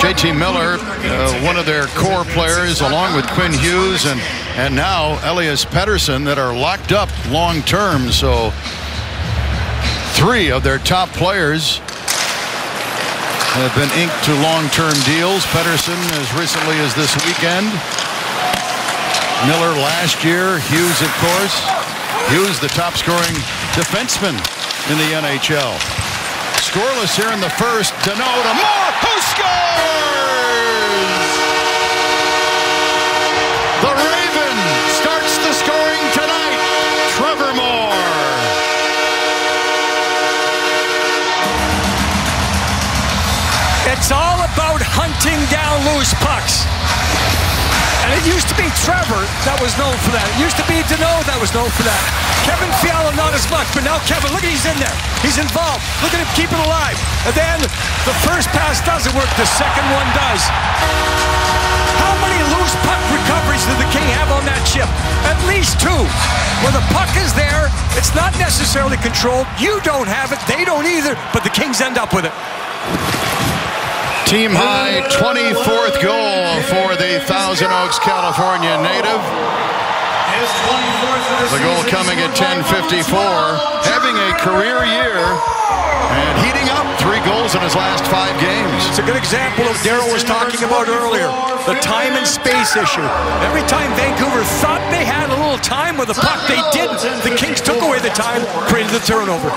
JT Miller, uh, one of their core players, along with Quinn Hughes and, and now Elias Pettersson that are locked up long term. So three of their top players have been inked to long-term deals. Pettersson as recently as this weekend. Miller last year. Hughes, of course. Hughes, the top-scoring defenseman in the NHL. Scoreless here in the first. Danault to Moore, It's all about hunting down loose pucks. And it used to be Trevor that was known for that. It used to be Danault that was known for that. Kevin Fiala not as much, but now Kevin, look at he's in there. He's involved. Look at him keep it alive. And then the first pass doesn't work, the second one does. How many loose puck recoveries did the King have on that chip? At least two. Where the puck is there, it's not necessarily controlled. You don't have it, they don't either, but the Kings end up with it. Team high 24th goal for the Thousand Oaks, California native. The goal coming at 10.54. Having a career year and heating up three goals in his last five games. It's a good example of Daryl was talking about earlier, the time and space issue. Every time Vancouver thought they had a little time with the puck, they didn't. The Kings took away the time, created the turnover.